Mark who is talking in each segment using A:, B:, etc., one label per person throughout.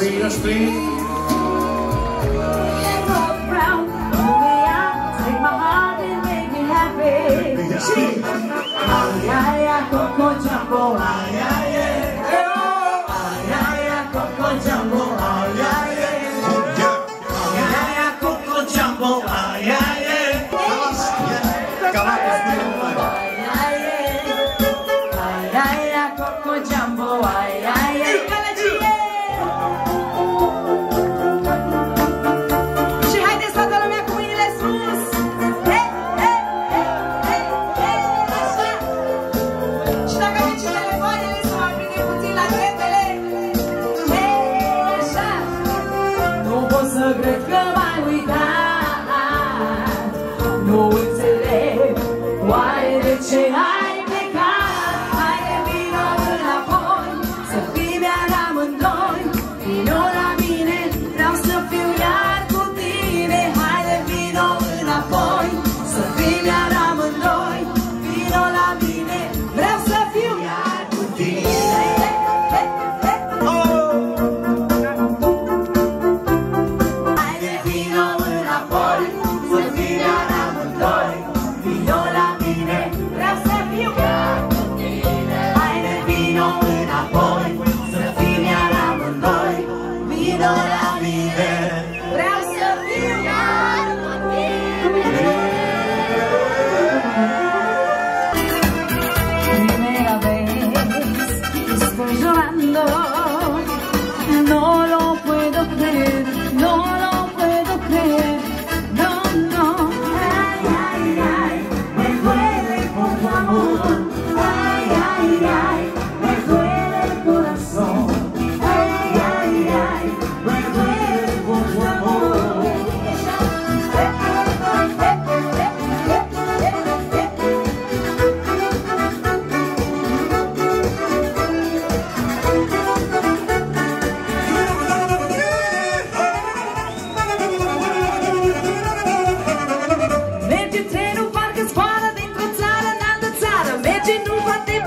A: lead us, please? Jumbo, ay, ay, ay, ay, ay, ay, Coco Jumbo, ay, ay, ay, ay, ay, Coco Jumbo, ay, ay. Yeah.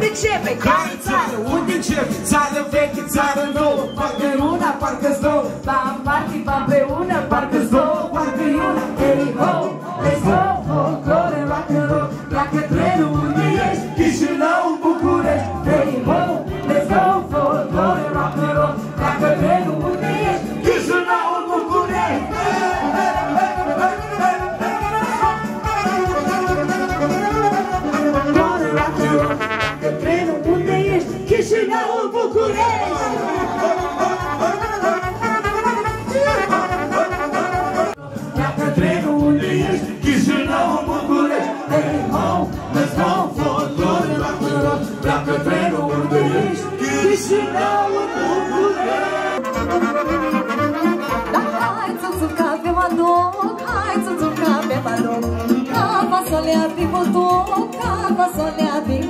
A: începe? Care țară? Unde începe? Țară veche, țară nouă Parcă în una, parcă două Bam, party, bam, pe una, parcă original o povo
B: Hai să zucă pe manoc, hai să zucă pe manoc Ca fasolea din butoc, ca fasolea din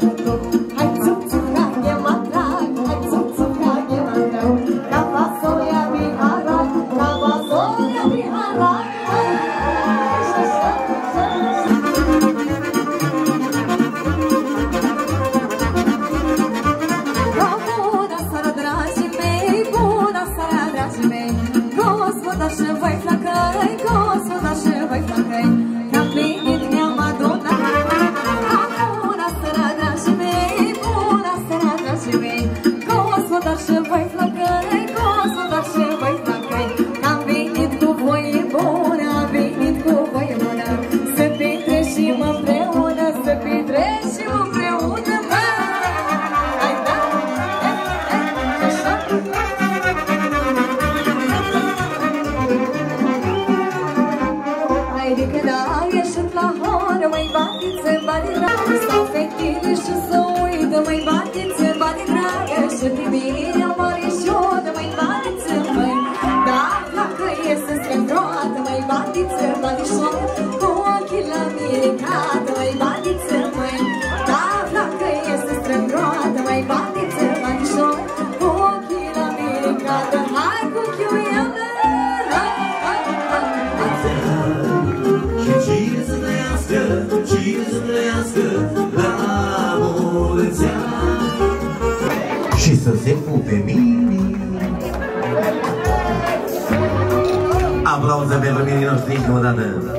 B: It's a body Martin, Martin, Martin, Martin, să
C: se pupe mini.
D: Aplauze pentru mini noștri încă o dată.